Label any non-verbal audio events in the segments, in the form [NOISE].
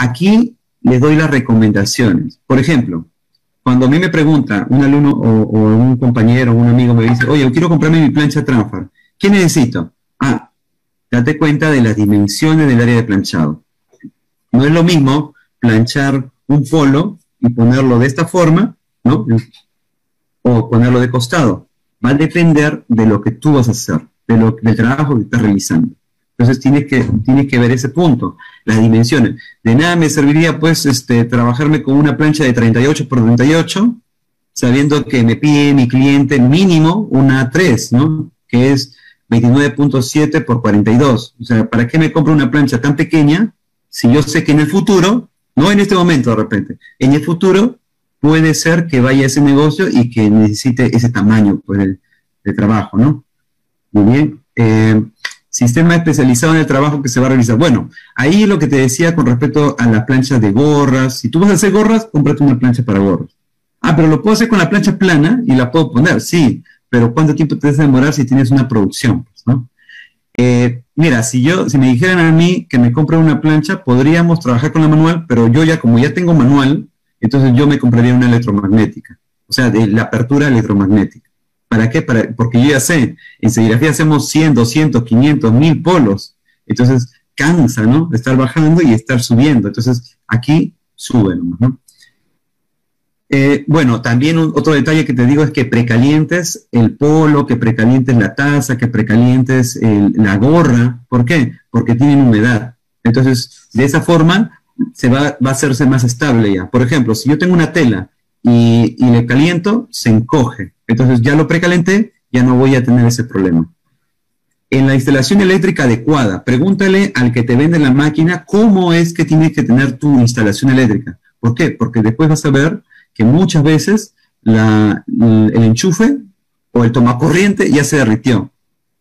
aquí les doy las recomendaciones. Por ejemplo, cuando a mí me pregunta un alumno o, un compañero o un amigo me dice, oye, yo quiero comprarme mi plancha Transfer, ¿qué necesito? Ah, date cuenta de las dimensiones del área de planchado. No es lo mismo planchar un polo y ponerlo de esta forma, ¿no? O ponerlo de costado. Va a depender de lo que tú vas a hacer, de lo, del trabajo que estás realizando. Entonces tienes que, tienes que ver ese punto, las dimensiones. De nada me serviría pues este, trabajarme con una plancha de 38 por 38, sabiendo que me pide mi cliente mínimo una 3, ¿no? Que es 29.7 por 42. O sea, ¿para qué me compro una plancha tan pequeña si yo sé que en el futuro, no en este momento de repente, en el futuro puede ser que vaya ese negocio y que necesite ese tamaño pues, de, trabajo, ¿no? Muy bien. Eh, sistema especializado en el trabajo que se va a realizar. Bueno, ahí lo que te decía con respecto a la plancha de gorras. Si tú vas a hacer gorras, cómprate una plancha para gorras. Ah, pero lo puedo hacer con la plancha plana y la puedo poner, sí, pero ¿cuánto tiempo te vas a demorar si tienes una producción? Pues, ¿no? Eh, mira, si yo, si me dijeran a mí que me compre una plancha, podríamos trabajar con la manual, pero yo ya, como ya tengo manual, entonces yo me compraría una electromagnética, o sea, de la apertura electromagnética. ¿Para qué? Porque yo ya sé, en serigrafía hacemos 100, 200, 500, 1000 polos. Entonces, cansa, ¿no? Estar bajando y estar subiendo. Entonces, aquí sube ¿no? Eh, bueno, también otro detalle que te digo es que precalientes el polo, que precalientes la taza, que precalientes la gorra. ¿Por qué? Porque tienen humedad. Entonces, de esa forma se va, va, a hacerse más estable ya. Por ejemplo, si yo tengo una tela y, y le caliento, se encoge. Entonces ya lo precalenté, ya no voy a tener ese problema. En la instalación eléctrica adecuada, pregúntale al que te vende la máquina cómo es que tienes que tener tu instalación eléctrica. ¿Por qué? Porque después vas a ver que muchas veces el enchufe o el tomacorriente ya se derritió.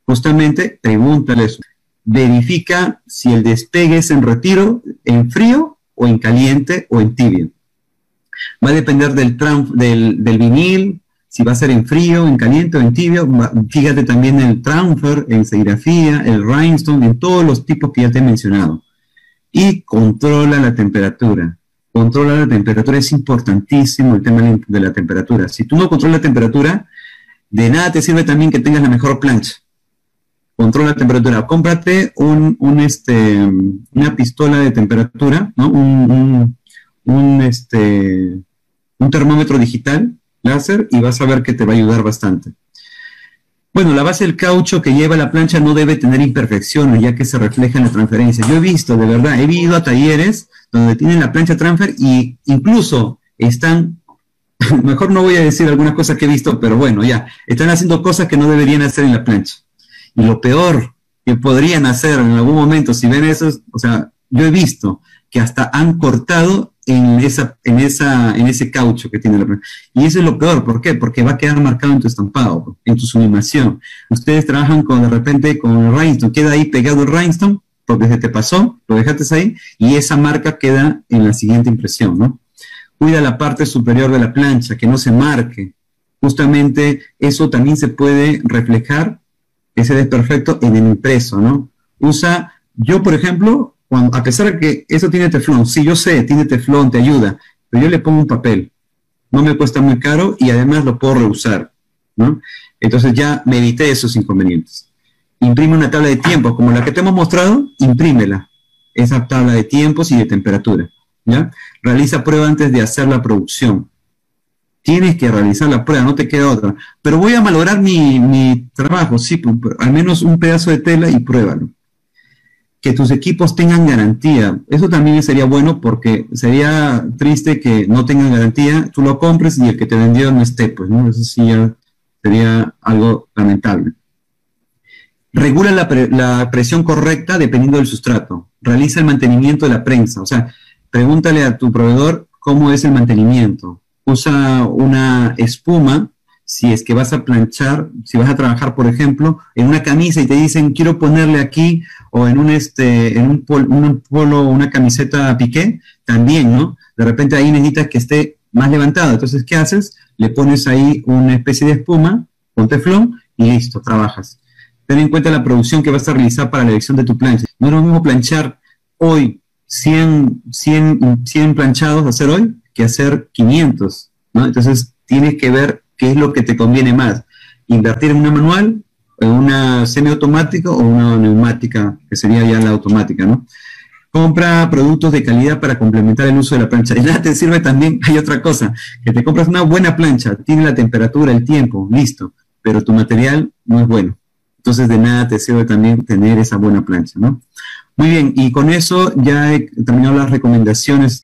Justamente, pregúntale eso. Verifica si el despegue es en retiro, en frío o en caliente o en tibio. Va a depender del, vinil, si va a ser en frío, en caliente o en tibio. Fíjate también el transfer, en serigrafía, el rhinestone, en todos los tipos que ya te he mencionado. Y controla la temperatura. Controla la temperatura, es importantísimo el tema de la temperatura. Si tú no controlas la temperatura, de nada te sirve también que tengas la mejor plancha. Controla la temperatura. Cómprate este, una pistola de temperatura, este, un termómetro digital láser y vas a ver que te va a ayudar bastante. Bueno, la base del caucho que lleva la plancha no debe tener imperfecciones, ya que se refleja en la transferencia. Yo he visto, de verdad, he ido a talleres donde tienen la plancha transfer y incluso están, [LAUGHS] mejor no voy a decir algunas cosas que he visto, pero bueno, ya, están haciendo cosas que no deberían hacer en la plancha. Y lo peor que podrían hacer en algún momento, si ven eso, o sea, yo he visto que hasta han cortado en, esa, en, esa, en ese caucho que tiene la plancha. Y eso es lo peor, ¿por qué? Porque va a quedar marcado en tu estampado, en tu sublimación. Ustedes trabajan con, de repente con el rhinestone, queda ahí pegado el rhinestone, porque se te pasó, lo dejaste ahí, y esa marca queda en la siguiente impresión, ¿no? Cuida la parte superior de la plancha, que no se marque. Justamente eso también se puede reflejar, ese desperfecto, en el impreso, ¿no? Usa, yo por ejemplo, a pesar de que eso tiene teflón, sí, yo sé, tiene teflón, te ayuda, pero yo le pongo un papel. No me cuesta muy caro y además lo puedo reusar, ¿no? Entonces ya me evité esos inconvenientes. Imprime una tabla de tiempos, como la que te hemos mostrado, imprímela. Esa tabla de tiempos y de temperatura, ¿ya? Realiza prueba antes de hacer la producción. Tienes que realizar la prueba, no te queda otra. Pero voy a malograr mi, mi trabajo, sí, al menos un pedazo de tela y pruébalo que tus equipos tengan garantía. Eso también sería bueno porque sería triste que no tengan garantía, tú lo compres y el que te vendió no esté, pues, ¿no? Eso sí ya sería algo lamentable. Regula la, la, presión correcta dependiendo del sustrato. Realiza el mantenimiento de la prensa. O sea, pregúntale a tu proveedor cómo es el mantenimiento. Usa una espuma si es que vas a planchar, si vas a trabajar, por ejemplo, en una camisa y te dicen, quiero ponerle aquí, o en un, este, en un, polo, una camiseta piqué, también, ¿no? De repente ahí necesitas que esté más levantado. Entonces, ¿qué haces? Le pones ahí una especie de espuma con teflón y listo, trabajas. Ten en cuenta la producción que vas a realizar para la elección de tu plancha. No es lo mismo planchar hoy 100, 100, 100 planchados hacer hoy que hacer 500, ¿no? Entonces tienes que ver qué es lo que te conviene más, invertir en una manual, en una semiautomática o una neumática, que sería ya la automática, ¿no? Compra productos de calidad para complementar el uso de la plancha. Y nada te sirve también, [LAUGHS] hay otra cosa, que te compras una buena plancha, tiene la temperatura, el tiempo, listo, pero tu material no es bueno. Entonces de nada te sirve también tener esa buena plancha, ¿no? Muy bien, y con eso ya he terminado las recomendaciones